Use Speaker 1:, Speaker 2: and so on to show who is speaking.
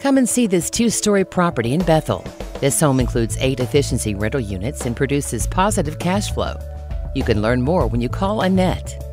Speaker 1: Come and see this two story property in Bethel. This home includes eight efficiency rental units and produces positive cash flow. You can learn more when you call Annette